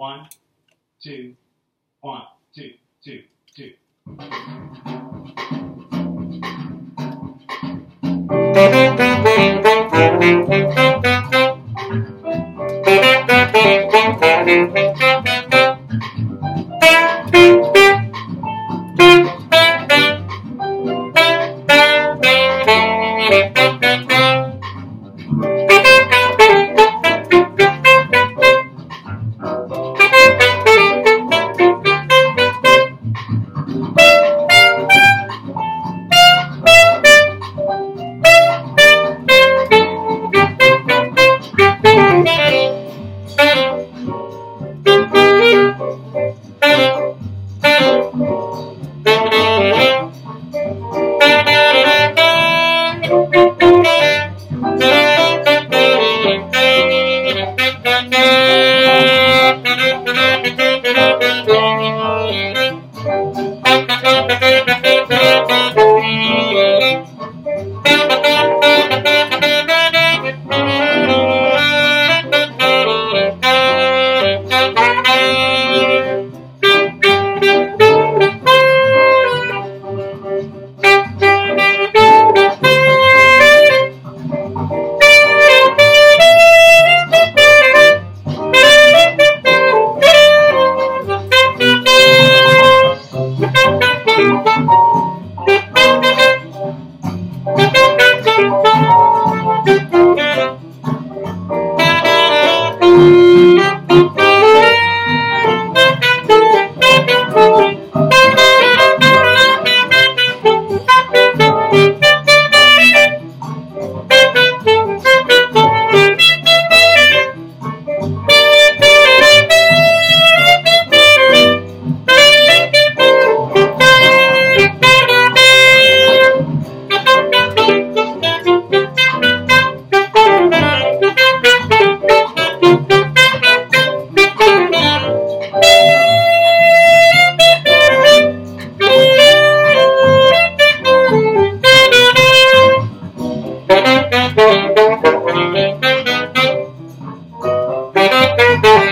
One, two, one, two, two, two. Thank you. Thank you.